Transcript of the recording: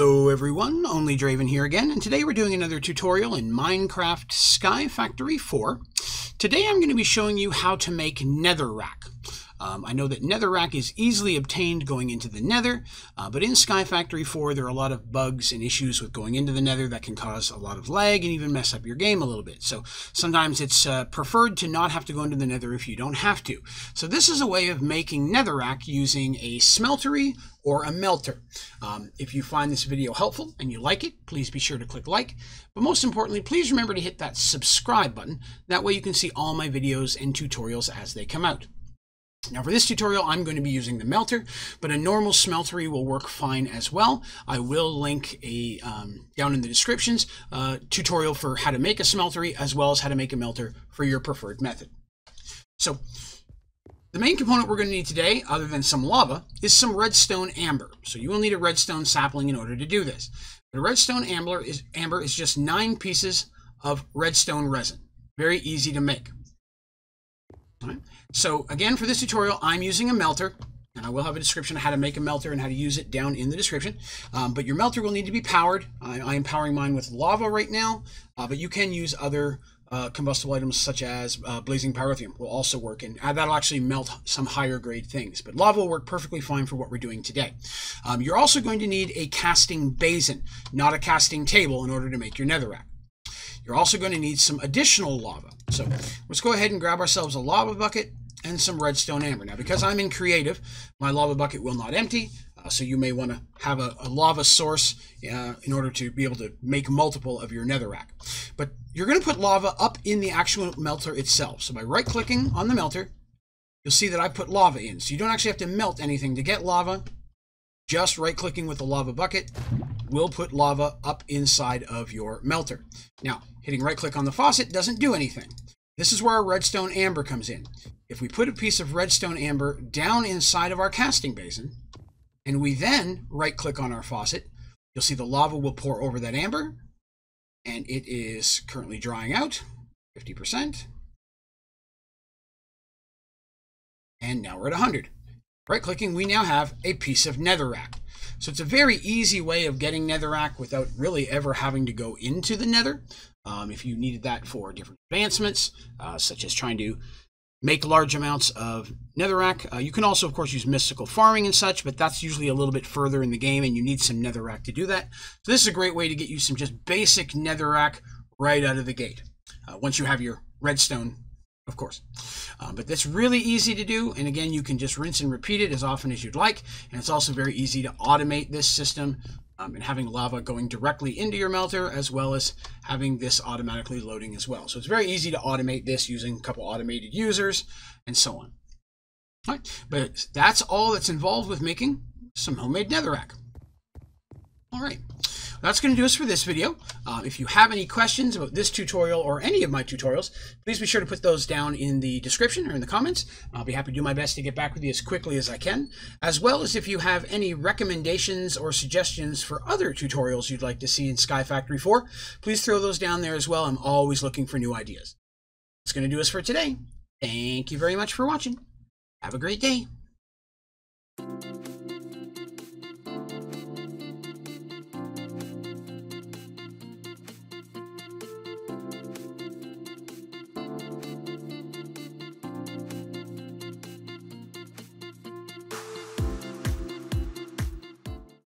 Hello everyone, Only Draven here again, and today we're doing another tutorial in Minecraft Sky Factory 4. Today I'm going to be showing you how to make netherrack. Um, I know that netherrack is easily obtained going into the nether, uh, but in Sky Factory 4 there are a lot of bugs and issues with going into the nether that can cause a lot of lag and even mess up your game a little bit. So sometimes it's uh, preferred to not have to go into the nether if you don't have to. So this is a way of making netherrack using a smeltery or a melter. Um, if you find this video helpful and you like it, please be sure to click like. But most importantly, please remember to hit that subscribe button. That way you can see all my videos and tutorials as they come out. Now for this tutorial, I'm going to be using the melter, but a normal smeltery will work fine as well. I will link a um, down in the descriptions uh, tutorial for how to make a smeltery as well as how to make a melter for your preferred method. So the main component we're going to need today, other than some lava, is some redstone amber. So you will need a redstone sapling in order to do this. The redstone amber is, amber is just nine pieces of redstone resin. Very easy to make. So again, for this tutorial, I'm using a melter, and I will have a description of how to make a melter and how to use it down in the description. Um, but your melter will need to be powered. I, I am powering mine with lava right now, uh, but you can use other uh, combustible items such as uh, blazing pyrotheum will also work, and uh, that'll actually melt some higher grade things. But lava will work perfectly fine for what we're doing today. Um, you're also going to need a casting basin, not a casting table, in order to make your netherrack. You're also going to need some additional lava. So let's go ahead and grab ourselves a lava bucket and some redstone amber. Now, because I'm in creative, my lava bucket will not empty, uh, so you may want to have a, a, lava source uh, in order to be able to make multiple of your netherrack. But you're going to put lava up in the actual melter itself. So by right-clicking on the melter, you'll see that I put lava in. So you don't actually have to melt anything to get lava. Just right-clicking with the lava bucket will put lava up inside of your melter. Now, hitting right-click on the faucet doesn't do anything. This is where our redstone amber comes in. If we put a piece of redstone amber down inside of our casting basin, and we then right-click on our faucet, you'll see the lava will pour over that amber, and it is currently drying out, 50%. And now we're at 100. Right-clicking, we now have a piece of netherrack. So it's a very easy way of getting netherrack without really ever having to go into the nether. Um, if you needed that for different advancements, uh, such as trying to make large amounts of netherrack. Uh, you can also, of course, use mystical farming and such, but that's usually a little bit further in the game, and you need some netherrack to do that. So this is a great way to get you some just basic netherrack right out of the gate. Uh, once you have your redstone, of course. Um, but that's really easy to do, and again, you can just rinse and repeat it as often as you'd like, and it's also very easy to automate this system um, and having lava going directly into your melter as well as having this automatically loading as well. So it's very easy to automate this using a couple automated users and so on. All right, but that's all that's involved with making some homemade netherrack. All right that's going to do us for this video. Uh, if you have any questions about this tutorial or any of my tutorials, please be sure to put those down in the description or in the comments. I'll be happy to do my best to get back with you as quickly as I can, as well as if you have any recommendations or suggestions for other tutorials you'd like to see in Sky Factory 4, please throw those down there as well. I'm always looking for new ideas. That's going to do us for today. Thank you very much for watching. Have a great day.